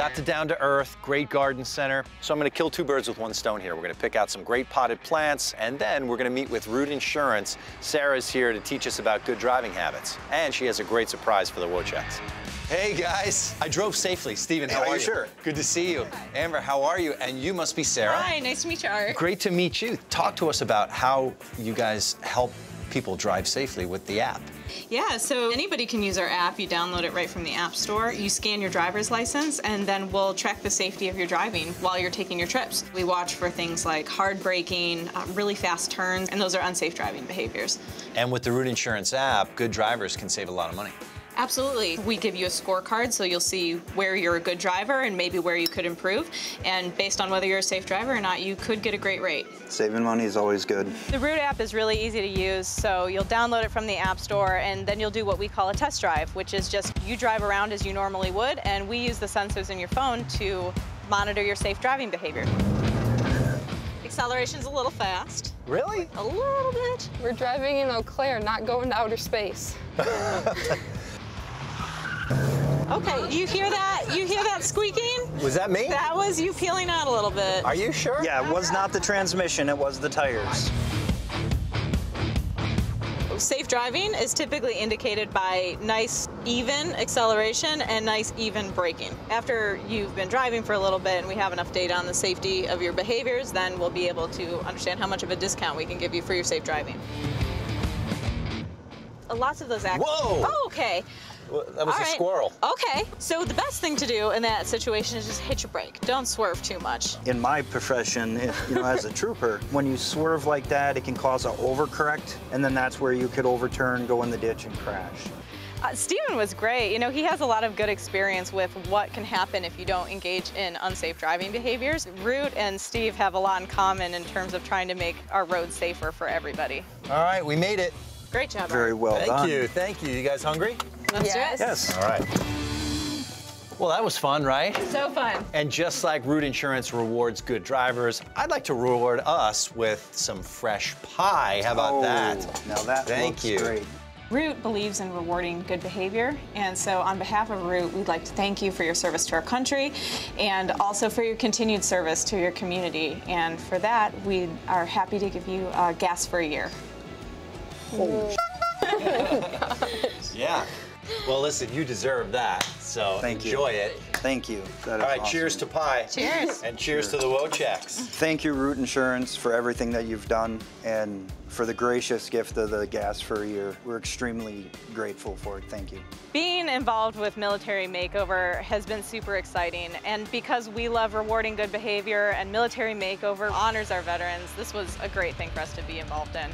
got to down to earth, great garden center. So I'm gonna kill two birds with one stone here. We're gonna pick out some great potted plants, and then we're gonna meet with Root Insurance. Sarah's here to teach us about good driving habits. And she has a great surprise for the Wojciks. Hey guys, I drove safely. Steven, how Are are, you you? sure? Good to see you. Amber, how are you? And you must be Sarah. Hi, nice to meet you, Art. Great to meet you. Talk to us about how you guys help people drive safely with the app. Yeah, so anybody can use our app. You download it right from the App Store. You scan your driver's license, and then we'll track the safety of your driving while you're taking your trips. We watch for things like hard braking, uh, really fast turns, and those are unsafe driving behaviors. And with the Root Insurance app, good drivers can save a lot of money. Absolutely. We give you a scorecard so you'll see where you're a good driver and maybe where you could improve. And based on whether you're a safe driver or not, you could get a great rate. Saving money is always good. The Root app is really easy to use, so you'll download it from the App Store and then you'll do what we call a test drive, which is just you drive around as you normally would, and we use the sensors in your phone to monitor your safe driving behavior. Acceleration's a little fast. Really? A little bit. We're driving in Eau Claire, not going to outer space. Okay, you hear that? You hear that squeaking? Was that me? That was you peeling out a little bit. Are you sure? Yeah, it was not the transmission, it was the tires. Safe driving is typically indicated by nice even acceleration and nice even braking. After you've been driving for a little bit and we have enough data on the safety of your behaviors, then we'll be able to understand how much of a discount we can give you for your safe driving. Lots of those actions. Whoa! Oh, okay. Well, That was All a right. squirrel. Okay, so the best thing to do in that situation is just hit your brake. Don't swerve too much. In my profession, if, you know, as a trooper, when you swerve like that, it can cause an overcorrect, and then that's where you could overturn, go in the ditch, and crash. Uh, Steven was great. You know, he has a lot of good experience with what can happen if you don't engage in unsafe driving behaviors. Root and Steve have a lot in common in terms of trying to make our roads safer for everybody. All right, we made it. Great job. Very well Thank done. you, thank you. You guys hungry? Let's do it. Yes. All right. Well, that was fun, right? So fun. And just like Root Insurance rewards good drivers, I'd like to reward us with some fresh pie. How about Oh, that? Now that Thank looks you. great. Root believes in rewarding good behavior, and so on behalf of Root, we'd like to thank you for your service to our country and also for your continued service to your community. And for that, we are happy to give you uh, gas for a year. Yeah. Well, listen, you deserve that. So Thank enjoy you. it. Thank you. All right, awesome. cheers to pie. Cheers. And cheers, to the Wojciks. Thank you, Root Insurance, for everything that you've done and for the gracious gift of the gas for a year. We're extremely grateful for it. Thank you. Being involved with Military Makeover has been super exciting. And because we love rewarding good behavior and Military Makeover honors our veterans, this was a great thing for us to be involved in.